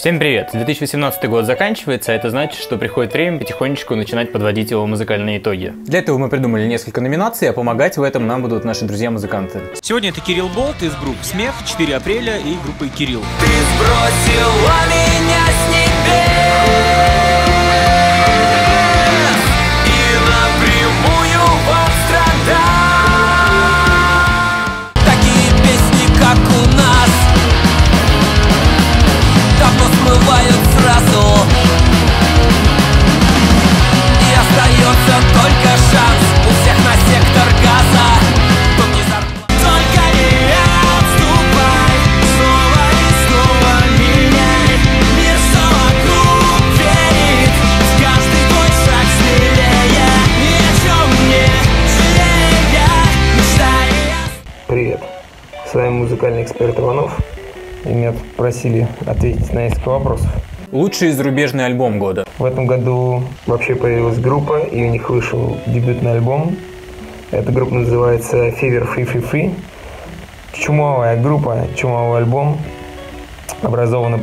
Всем привет! 2018 год заканчивается, а это значит, что приходит время потихонечку начинать подводить его музыкальные итоги. Для этого мы придумали несколько номинаций, а помогать в этом нам будут наши друзья-музыканты. Сегодня это Кирилл Болт из групп «Смех», 4 апреля и группы «Кирилл». Ты сбросила меня с небес вами музыкальный эксперт Иванов. И меня просили ответить на несколько вопросов. Лучший зарубежный альбом года. В этом году вообще появилась группа, и у них вышел дебютный альбом. Эта группа называется Fever Free Free Free. Чумовая группа, чумовой альбом. Образована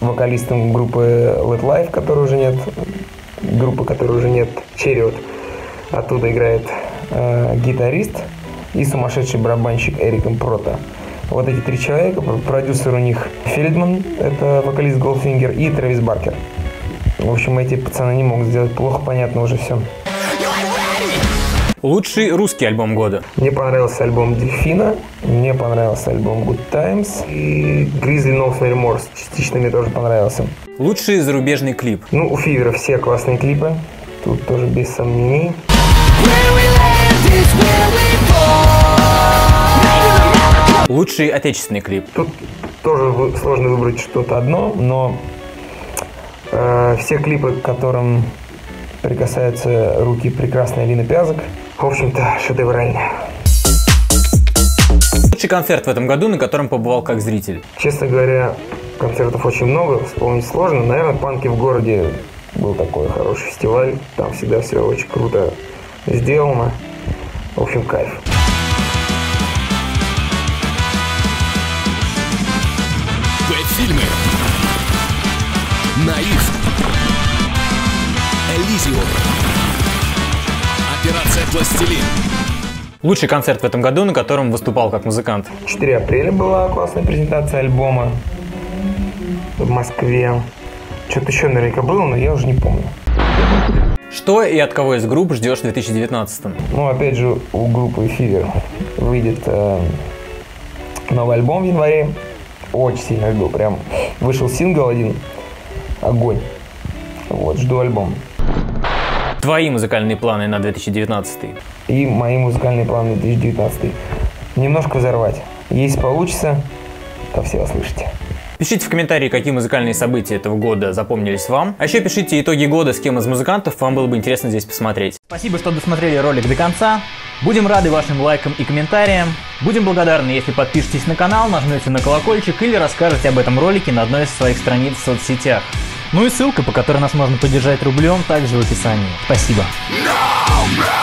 вокалистом группы Let Life, которой уже нет. Группы, которой уже нет. Черриот. Оттуда играет э, гитарист и сумасшедший барабанщик Эрик Импрота. Вот эти три человека, пр- продюсер у них Фельдман, это вокалист Goldfinger, и Трэвис Баркер. В общем, эти пацаны не могут сделать плохо, понятно уже все. Лучший русский альбом года. Мне понравился альбом Дельфина, мне понравился альбом Good Times и Grizzly No Remorse. Частично мне тоже понравился. Лучший зарубежный клип. Ну, у Фивера все классные клипы, тут тоже без сомнений. Where we land is where we born Лучший отечественный клип. Тут тоже сложно выбрать что-то одно, но э, все клипы, к которым прикасаются руки прекрасной Алины Пязок, в общем-то, шедевральные. Лучший концерт в этом году, на котором побывал как зритель. Честно говоря, концертов очень много, вспомнить сложно. Наверное, «Панки в городе» был такой хороший фестиваль. Там всегда все очень круто сделано. В общем, кайф. Веб-фильмы. Наив. Элизиум. Операция «Пластилин». Лучший концерт в этом году, на котором выступал как музыкант. 4 апреля была классная презентация альбома в Москве. Что-то еще наверняка было, но я уже не помню. Что и от кого из групп ждешь в 2019? Ну, опять же, у группы Fever выйдет э, новый альбом в январе. Очень сильно жду. Прям вышел сингл один. Огонь. Вот, жду альбом. Твои музыкальные планы на 2019? И мои музыкальные планы 2019. Немножко взорвать. Если получится, то все услышите. Пишите в комментарии, какие музыкальные события этого года запомнились вам. А еще пишите итоги года с кем из музыкантов, вам было бы интересно здесь посмотреть. Спасибо, что досмотрели ролик до конца. Будем рады вашим лайкам и комментариям. Будем благодарны, если подпишетесь на канал, нажмете на колокольчик или расскажете об этом ролике на одной из своих страниц в соцсетях. Ну и ссылка, по которой нас можно поддержать рублем, также в описании. Спасибо. Russia!